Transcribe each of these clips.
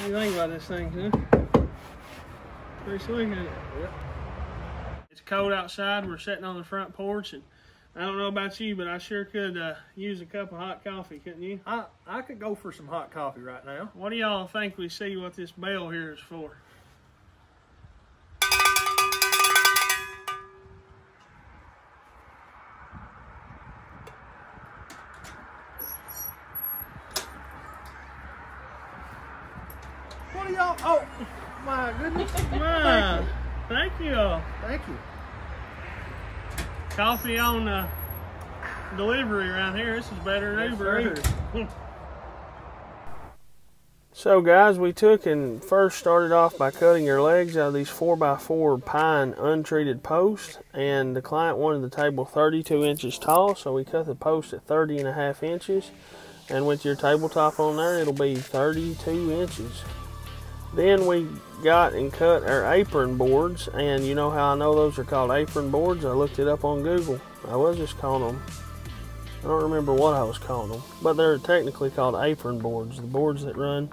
What do you think about this thing, huh? Pretty slick, ain't it? Yep. It's cold outside. We're sitting on the front porch, and I don't know about you, but I sure could uh, use a cup of hot coffee, couldn't you? I, I could go for some hot coffee right now. What do y'all think we see what this bell here is for? Oh, my goodness. Thank you. Thank you. Coffee on uh, delivery around here. This is better than Yes, Uber. So guys, we took and first started off by cutting your legs out of these 4x4 pine untreated posts. And the client wanted the table 32 inches tall, so we cut the post at 30 and a half inches. And with your tabletop on there, it'll be 32 inches. Then we got and cut our apron boards, and you know how I know those are called apron boards? I looked it up on Google. I was just calling them. I don't remember what I was calling them, but they're technically called apron boards, the boards that run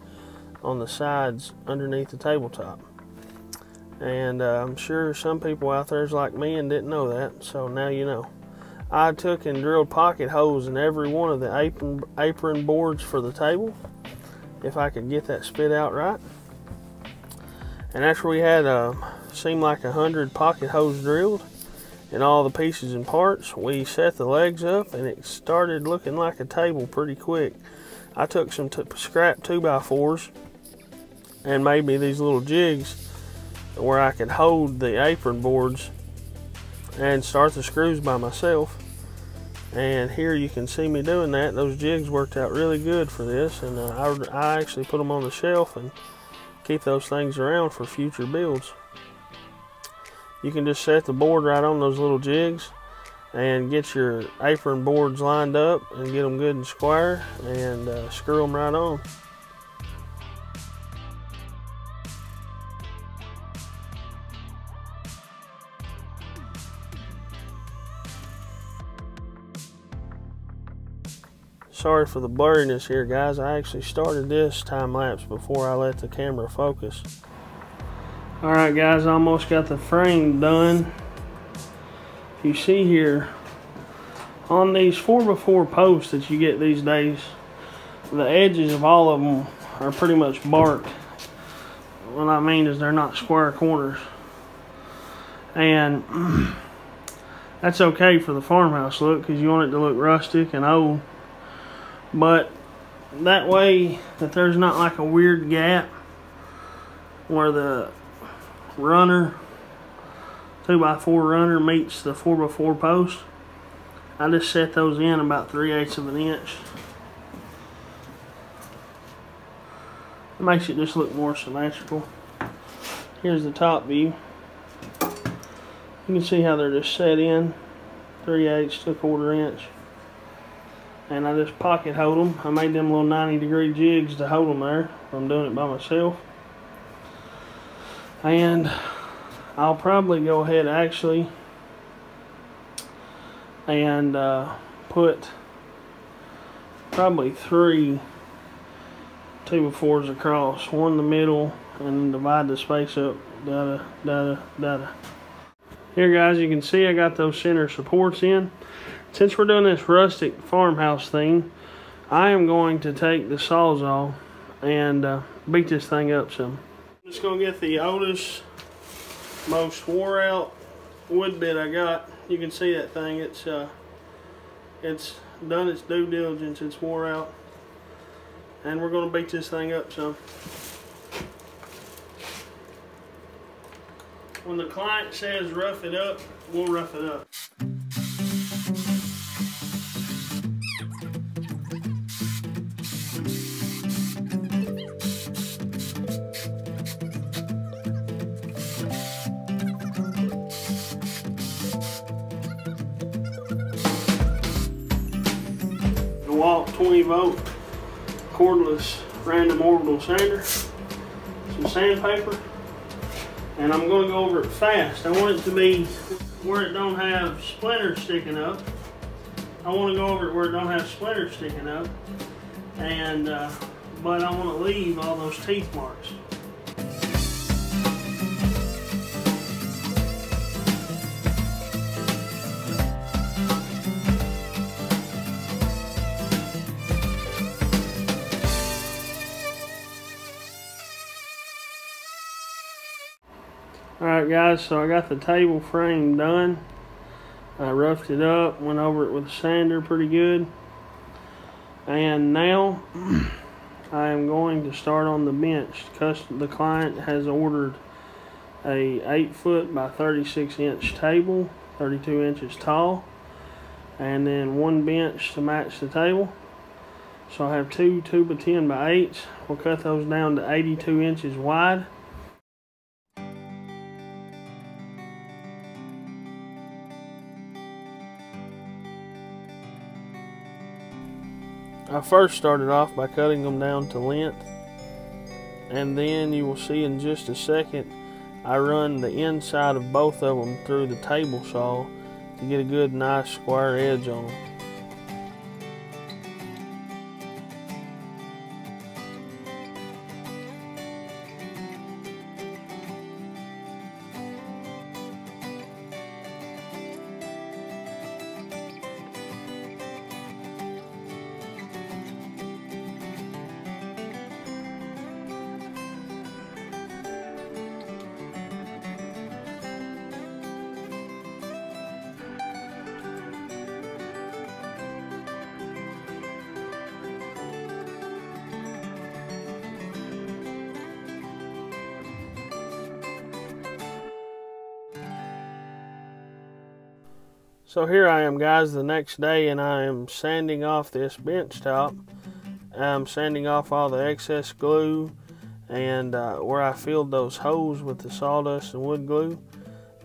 on the sides underneath the tabletop. And uh, I'm sure some people out there is like me and didn't know that, so now you know. I took and drilled pocket holes in every one of the apron apron boards for the table, if I could get that spit out right. And after we had uh, seemed like a hundred pocket holes drilled in all the pieces and parts, we set the legs up, and it started looking like a table pretty quick. I took some scrap two by fours and made me these little jigs where I could hold the apron boards and start the screws by myself. And here you can see me doing that. Those jigs worked out really good for this, and uh, I, I actually put them on the shelf and keep those things around for future builds. You can just set the board right on those little jigs and get your apron boards lined up and get them good and square and uh, screw them right on. Sorry for the blurriness here guys, I actually started this time lapse before I let the camera focus. Alright guys, almost got the frame done. You see here, on these 4x4 posts that you get these days, the edges of all of them are pretty much barked. What I mean is they're not square corners. And that's okay for the farmhouse look because you want it to look rustic and old. But that way that there's not like a weird gap where the runner 2x4 runner meets the 4x4 post. I just set those in about 3 eighths of an inch. It makes it just look more symmetrical. Here's the top view. You can see how they're just set in 3 eighths to a quarter inch. And I just pocket hold them. I made them little 90 degree jigs to hold them there. I'm doing it by myself. And I'll probably go ahead actually and uh, put probably three two fours across, one in the middle, and divide the space up. Da da da da. Here, guys, you can see I got those center supports in. Since we're doing this rustic farmhouse thing, I am going to take the sawzall and uh, beat this thing up some. I'm just gonna get the oldest, most wore out wood bit I got. You can see that thing. It's uh, it's done its due diligence. It's wore out, and we're gonna beat this thing up some. When the client says rough it up, we'll rough it up. 20 volt cordless random orbital sander, some sandpaper, and I'm going to go over it fast. I want it to be where it don't have splinters sticking up. I want to go over it where it don't have splinters sticking up and uh, but I want to leave all those teeth marks. Alright guys, so I got the table frame done. I roughed it up, went over it with a sander pretty good. And now I am going to start on the bench. The client has ordered a 8 foot by 36 inch table, 32 inches tall, and then one bench to match the table. So I have two 2 by 10 by 8s. We'll cut those down to 82 inches wide. I first started off by cutting them down to length and then you will see in just a second I run the inside of both of them through the table saw to get a good nice square edge on them. So here I am guys the next day and I am sanding off this bench top. I'm sanding off all the excess glue and uh, where I filled those holes with the sawdust and wood glue.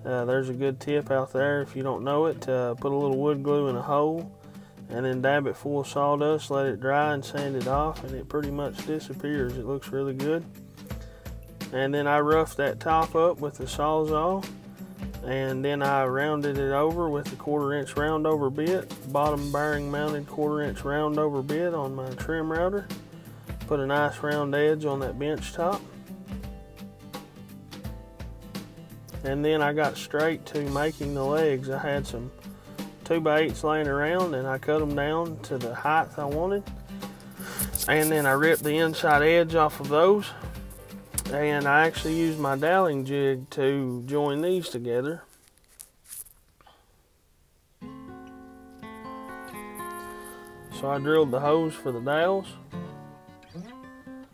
Uh, there's a good tip out there if you don't know it. Uh, put a little wood glue in a hole and then dab it full of sawdust, let it dry and sand it off and it pretty much disappears. It looks really good. And then I roughed that top up with the Sawzall and then I rounded it over with a quarter inch round over bit bottom bearing mounted quarter inch round over bit on my trim router. Put a nice round edge on that bench top. And then I got straight to making the legs. I had some 2 by 8s laying around and I cut them down to the height I wanted. And then I ripped the inside edge off of those and I actually used my doweling jig to join these together. So I drilled the holes for the dowels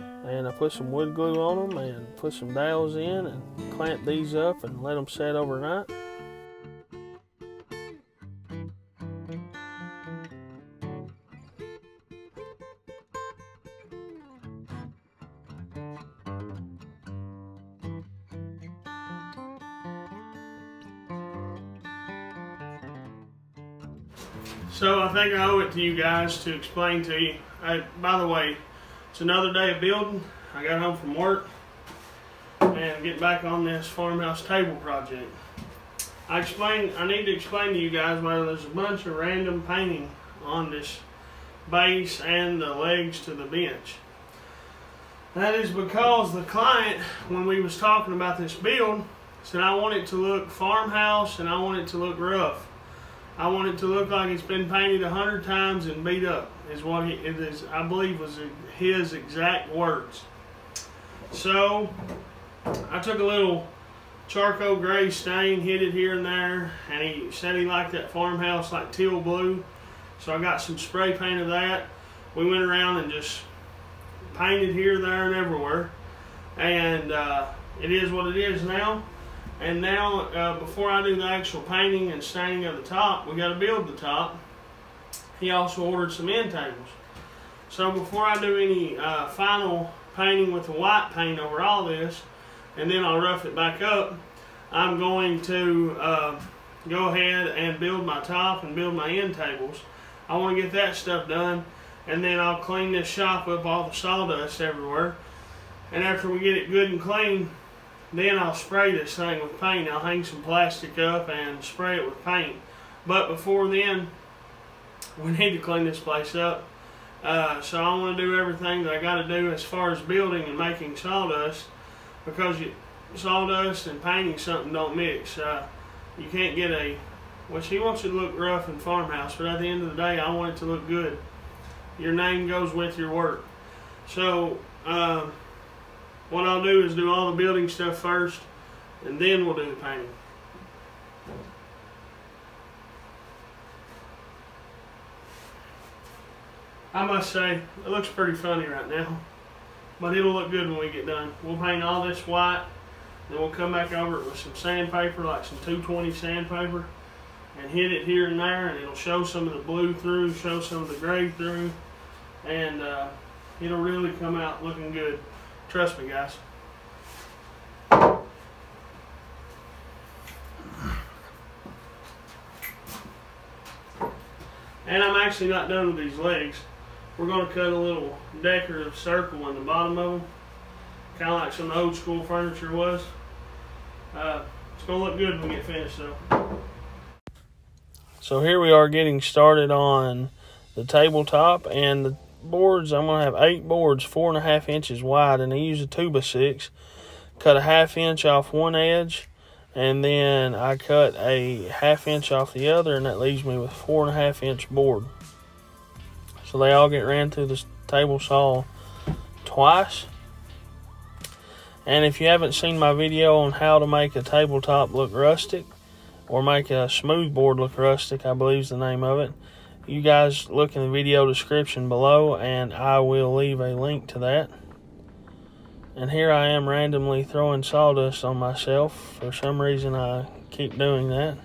and I put some wood glue on them and put some dowels in and clamped these up and let them set overnight. Think I owe it to you guys to explain to you. I, by the way, it's another day of building. I got home from work and get back on this farmhouse table project. I explain. I need to explain to you guys why there's a bunch of random painting on this base and the legs to the bench. That is because the client, when we was talking about this build, said I want it to look farmhouse and I want it to look rough. I want it to look like it's been painted a hundred times and beat up. Is what he it is. I believe was his exact words. So I took a little charcoal gray stain, hit it here and there, and he said he liked that farmhouse like teal blue. So I got some spray paint of that. We went around and just painted here, there, and everywhere. And uh, it is what it is now. And now, uh, before I do the actual painting and staining of the top, we got to build the top. He also ordered some end tables. So before I do any uh, final painting with the white paint over all this, and then I'll rough it back up, I'm going to uh, go ahead and build my top and build my end tables. I want to get that stuff done, and then I'll clean this shop up, all the sawdust everywhere. And after we get it good and clean, then I'll spray this thing with paint. I'll hang some plastic up and spray it with paint. But before then, we need to clean this place up. Uh, so I want to do everything that I got to do as far as building and making sawdust because you, sawdust and painting something don't mix. Uh, you can't get a, which she wants it to look rough and farmhouse, but at the end of the day, I want it to look good. Your name goes with your work. So um, what I'll do is do all the building stuff first, and then we'll do the painting. I must say, it looks pretty funny right now. But it'll look good when we get done. We'll paint all this white, then we'll come back over it with some sandpaper, like some 220 sandpaper, and hit it here and there, and it'll show some of the blue through, show some of the gray through, and uh, it'll really come out looking good. Trust me, guys. And I'm actually not done with these legs. We're going to cut a little decorative circle in the bottom of them, kind of like some old school furniture was. Uh, it's going to look good when we get finished though. So here we are getting started on the tabletop and the boards. I'm going to have eight boards, four and a half inches wide, and I use a two by six. Cut a half inch off one edge, and then I cut a half inch off the other, and that leaves me with four and a half inch board. So they all get ran through the table saw twice. And if you haven't seen my video on how to make a tabletop look rustic, or make a smooth board look rustic, I believe is the name of it, you guys look in the video description below and I will leave a link to that. And here I am randomly throwing sawdust on myself. For some reason I keep doing that.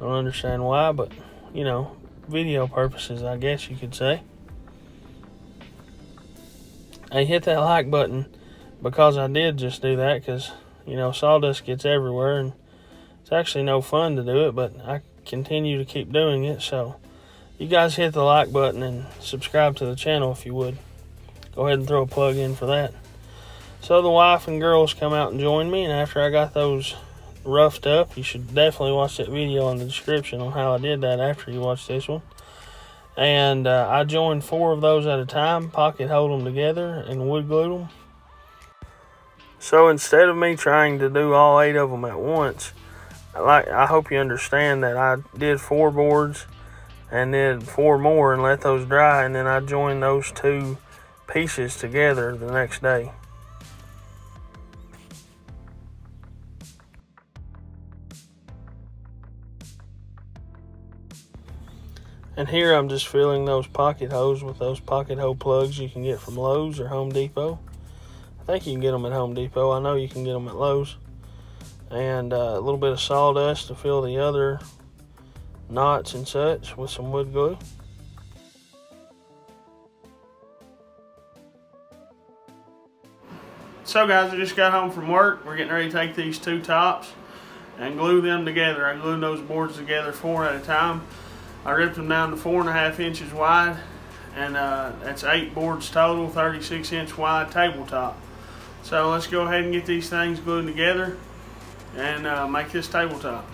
Don't understand why, but you know, video purposes, I guess you could say. I hit that like button because I did just do that because, you know, sawdust gets everywhere and it's actually no fun to do it, but I continue to keep doing it, so you guys hit the like button and subscribe to the channel if you would. Go ahead and throw a plug in for that. So the wife and girls come out and join me, and after I got those roughed up, you should definitely watch that video in the description on how I did that after you watch this one. And uh, I joined four of those at a time, pocket hold them together, and wood glued them. So instead of me trying to do all eight of them at once, like I hope you understand that I did four boards and then four more and let those dry and then I join those two pieces together the next day. And here I'm just filling those pocket holes with those pocket hole plugs you can get from Lowe's or Home Depot. I think you can get them at Home Depot. I know you can get them at Lowe's. And uh, a little bit of sawdust to fill the other knots and such with some wood glue. So guys, I just got home from work. We're getting ready to take these two tops and glue them together. I glued those boards together four at a time. I ripped them down to four and a half inches wide and uh, that's eight boards total, 36 inch wide tabletop. So let's go ahead and get these things glued together and uh, make this tabletop.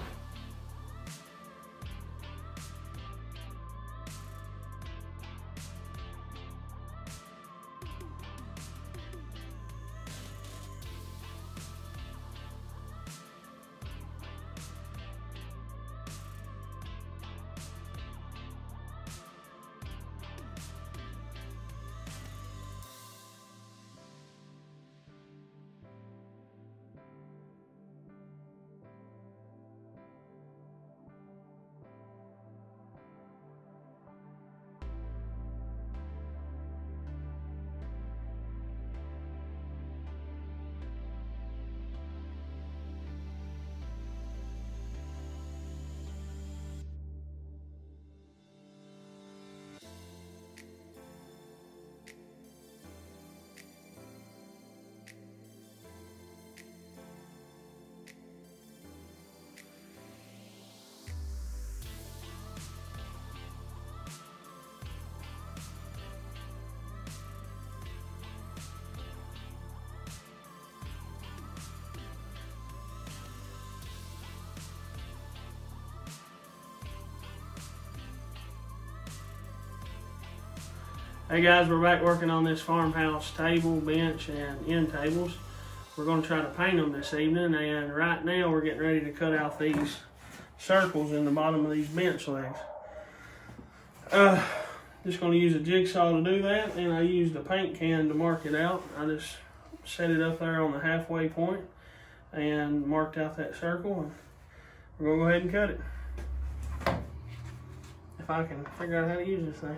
Hey guys, we're back working on this farmhouse table, bench, and end tables. We're going to try to paint them this evening, and right now we're getting ready to cut out these circles in the bottom of these bench legs. Uh, just going to use a jigsaw to do that, and I used a paint can to mark it out. I just set it up there on the halfway point and marked out that circle, and we're going to go ahead and cut it. If I can figure out how to use this thing.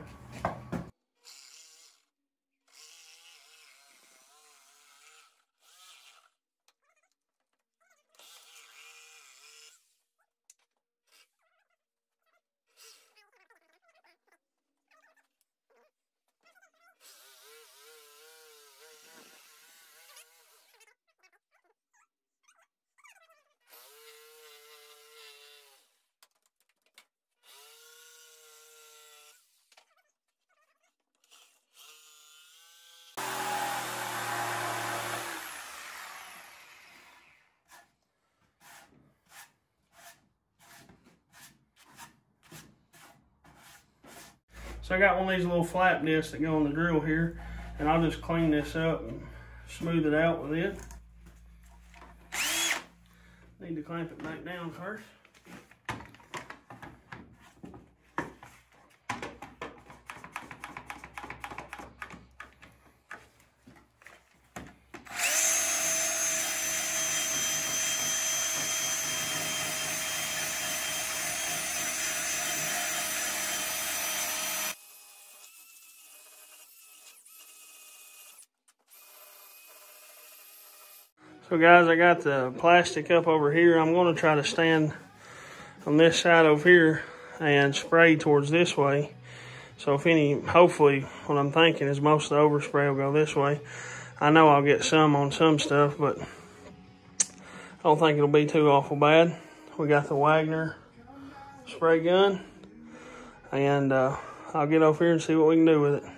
So I got one of these little flap discs that go on the drill here, and I'll just clean this up and smooth it out with it. Need to clamp it back down first. So guys, I got the plastic up over here. I'm going to try to stand on this side over here and spray towards this way. So if any, hopefully what I'm thinking is most of the overspray will go this way. I know I'll get some on some stuff, but I don't think it'll be too awful bad. We got the Wagner spray gun and uh, I'll get over here and see what we can do with it.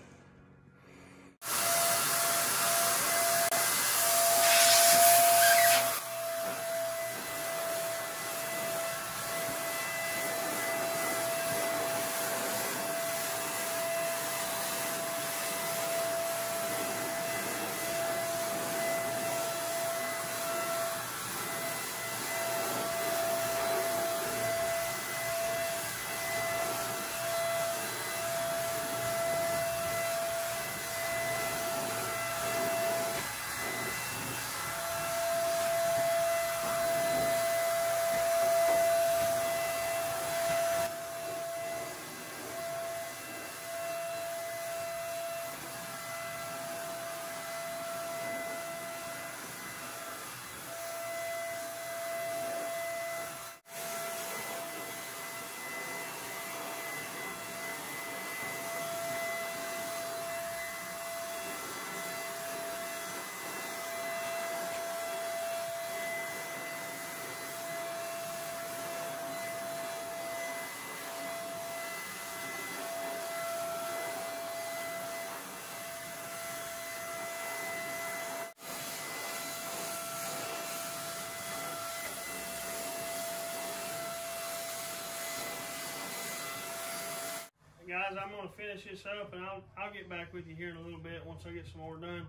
Guys, I'm going to finish this up and I'll, I'll get back with you here in a little bit once I get some more done.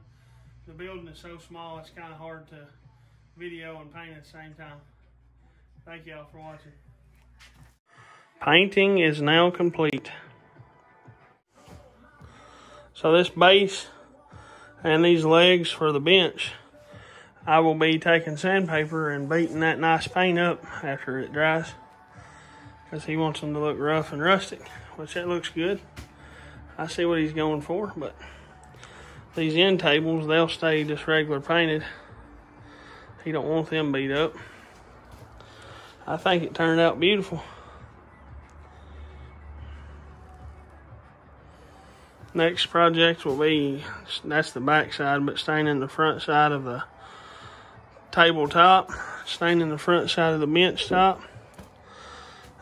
The building is so small, it's kind of hard to video and paint at the same time. Thank y'all for watching. Painting is now complete. So this base and these legs for the bench, I will be taking sandpaper and beating that nice paint up after it dries because he wants them to look rough and rustic which that looks good. I see what he's going for, but these end tables, they'll stay just regular painted. He don't want them beat up. I think it turned out beautiful. Next project will be, that's the back side, but staining the front side of the tabletop, staining the front side of the bench top,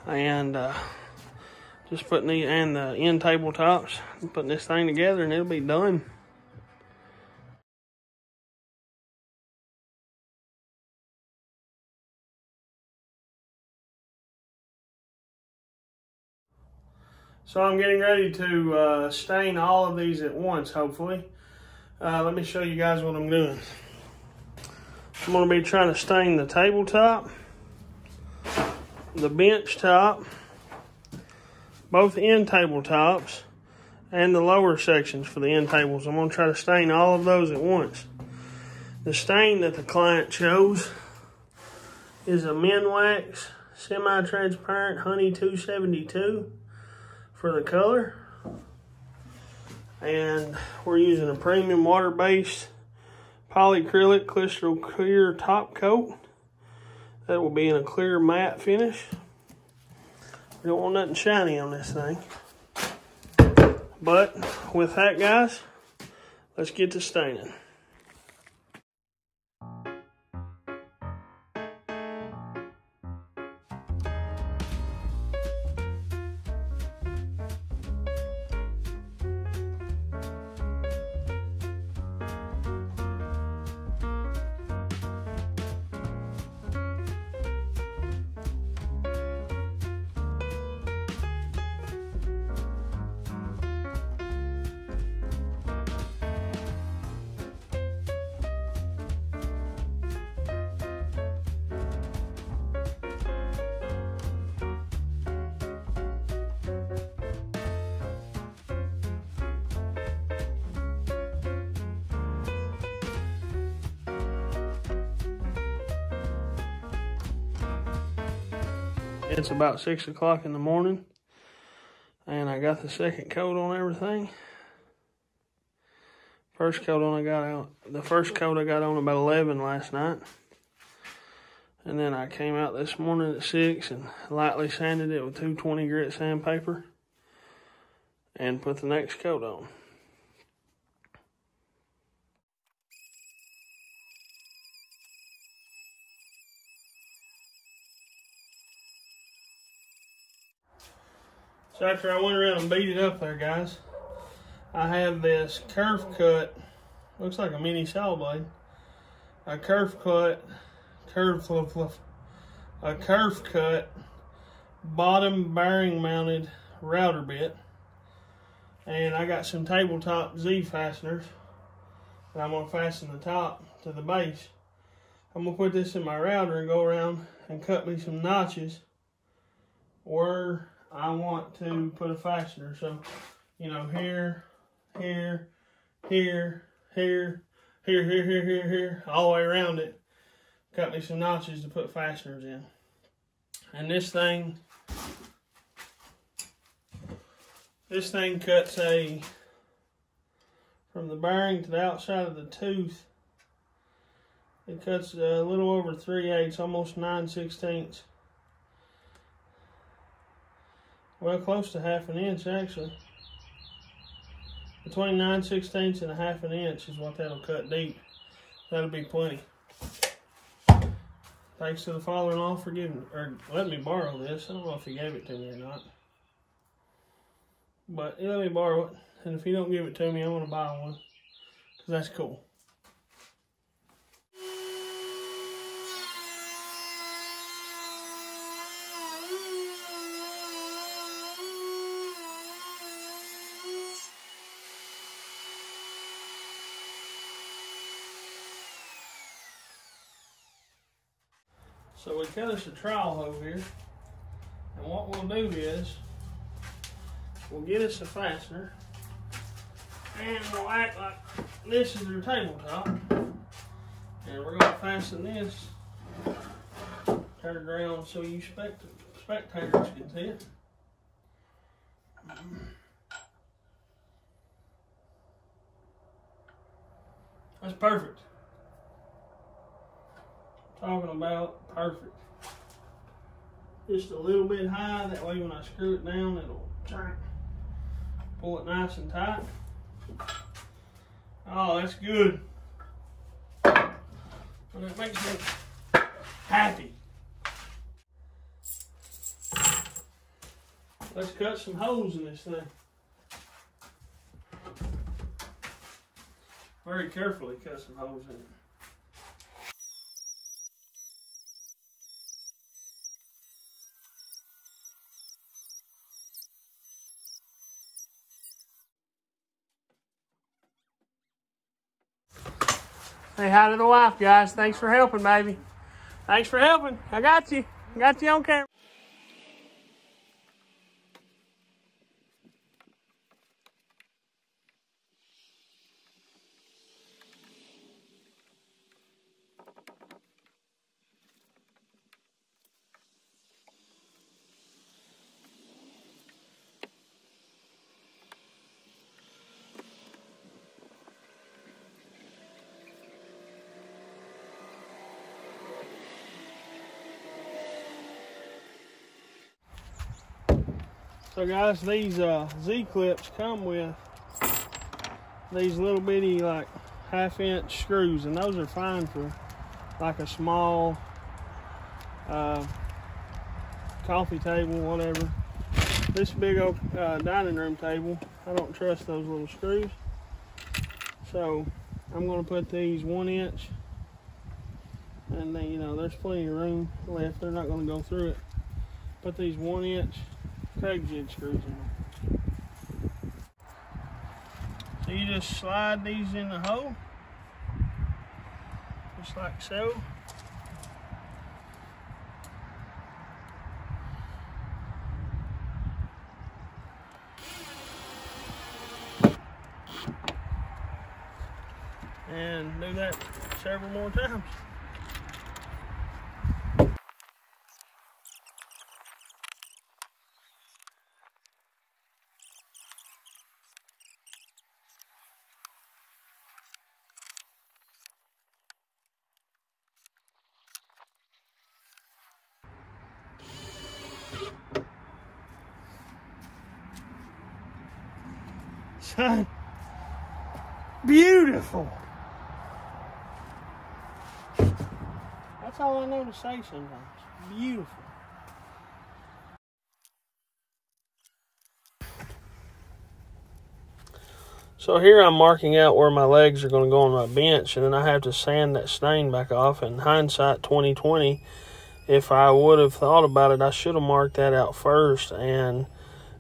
and uh, just putting the and the end tabletops, putting this thing together, and it'll be done. So I'm getting ready to uh, stain all of these at once, hopefully. Uh, let me show you guys what I'm doing. I'm going to be trying to stain the tabletop, the bench top, both end tabletops, and the lower sections for the end tables. I'm going to try to stain all of those at once. The stain that the client chose is a Minwax semi-transparent Honey 272 for the color. And we're using a premium water-based polyacrylic crystal clear top coat. That will be in a clear matte finish. We don't want nothing shiny on this thing. But with that, guys, let's get to staining. It's about six o'clock in the morning, and I got the second coat on everything. First coat on I got out, the first coat I got on about 11 last night. And then I came out this morning at 6 and lightly sanded it with 220 grit sandpaper and put the next coat on. So after I went around and beat it up there, guys, I have this curve cut, looks like a mini saw blade, a curve cut, curve fluff fluff, a curve cut, bottom bearing mounted router bit, and I got some tabletop Z fasteners, and I'm gonna fasten the top to the base. I'm gonna put this in my router and go around and cut me some notches. Where I want to put a fastener. So, you know, here, here, here, here, here, here, here, here, here, all the way around it. Cut me some notches to put fasteners in. And this thing, this thing cuts a, from the bearing to the outside of the tooth, it cuts a little over 3 eighths, almost 9 sixteenths. Well, close to half an inch actually. Between 9 sixteenths and a half an inch is what that'll cut deep. That'll be plenty. Thanks to the father-in-law for giving, or letting me borrow this. I don't know if he gave it to me or not. But he let me borrow it. And if he don't give it to me, I'm going to buy one. Because that's cool. So we cut us a trowel over here. And what we'll do is, we'll get us a fastener. And we'll act like this is our tabletop. And we're going to fasten this turned around so you spect spectators can see it. That's perfect talking about perfect. Just a little bit high, that way when I screw it down, it'll pull it nice and tight. Oh, that's good. And it makes me happy. Let's cut some holes in this thing. Very carefully cut some holes in it. Hi to the wife, guys. Thanks for helping, baby. Thanks for helping. I got you. I got you on camera. So guys, these uh, Z-clips come with these little bitty like half inch screws and those are fine for like a small uh, coffee table, whatever. This big old uh, dining room table, I don't trust those little screws. So I'm gonna put these one inch and then, you know, there's plenty of room left. They're not gonna go through it. Put these one inch Jig screws in them. So you just slide these in the hole, just like so. And do that several more times. Beautiful. That's all I know to say sometimes. Beautiful. So here I'm marking out where my legs are going to go on my bench, and then I have to sand that stain back off. In hindsight 2020, if I would have thought about it, I should have marked that out first and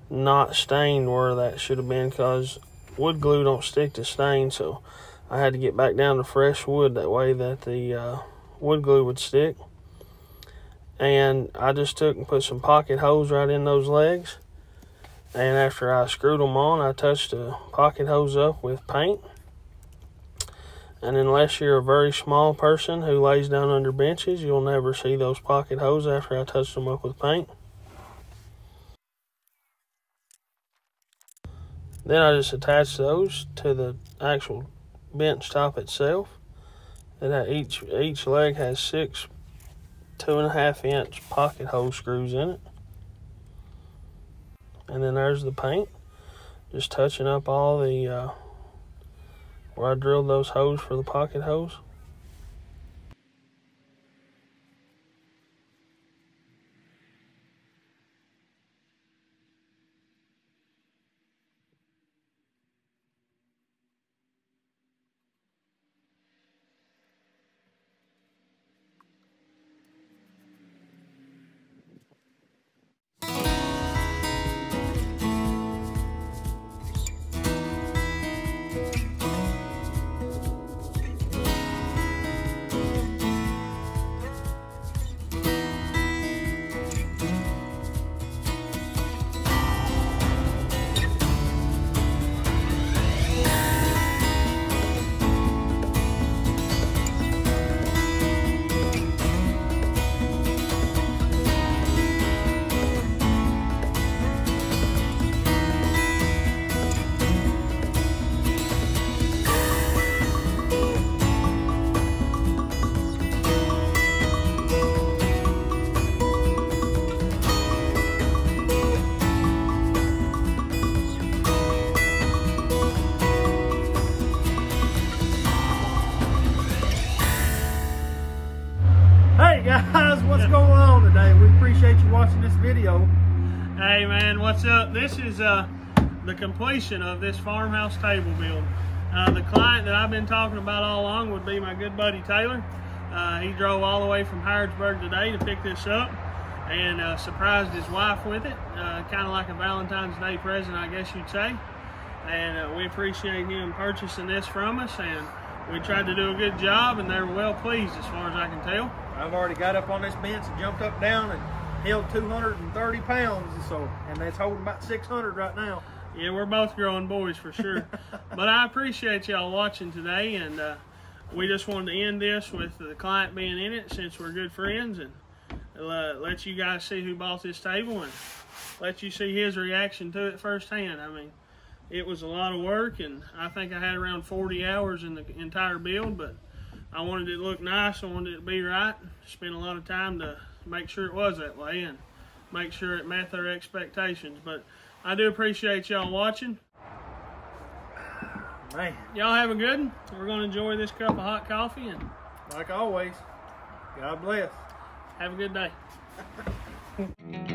not stained where that should have been because wood glue don't stick to stain. So I had to get back down to fresh wood that way that the uh, wood glue would stick. And I just took and put some pocket holes right in those legs. And after I screwed them on, I touched the pocket holes up with paint. And unless you're a very small person who lays down under benches, you'll never see those pocket holes after I touched them up with paint. Then I just attach those to the actual bench top itself. And each each leg has six two and a half inch pocket hole screws in it. And then there's the paint. Just touching up all the uh, where I drilled those holes for the pocket holes. Man, what's up? This is uh, the completion of this farmhouse table build. Uh, the client that I've been talking about all along would be my good buddy Taylor. Uh, he drove all the way from Harrodsburg today to pick this up and uh, surprised his wife with it. Uh, kind of like a Valentine's Day present, I guess you'd say. And uh, we appreciate him purchasing this from us and we tried to do a good job, and they were well pleased as far as I can tell. I've already got up on this bench and jumped up down and held 230 pounds, so and that's holding about 600 right now. Yeah, we're both growing boys for sure. but I appreciate y'all watching today, and uh, we just wanted to end this with the client being in it since we're good friends, and uh, let you guys see who bought this table and let you see his reaction to it firsthand. I mean, it was a lot of work, and I think I had around 40 hours in the entire build, but I wanted it to look nice. I wanted it to be right. Spent a lot of time to make sure it was that way and make sure it met their expectations. But I do appreciate y'all watching. Man, Y'all have a good one. We're going to enjoy this cup of hot coffee and like always, God bless. have a good day.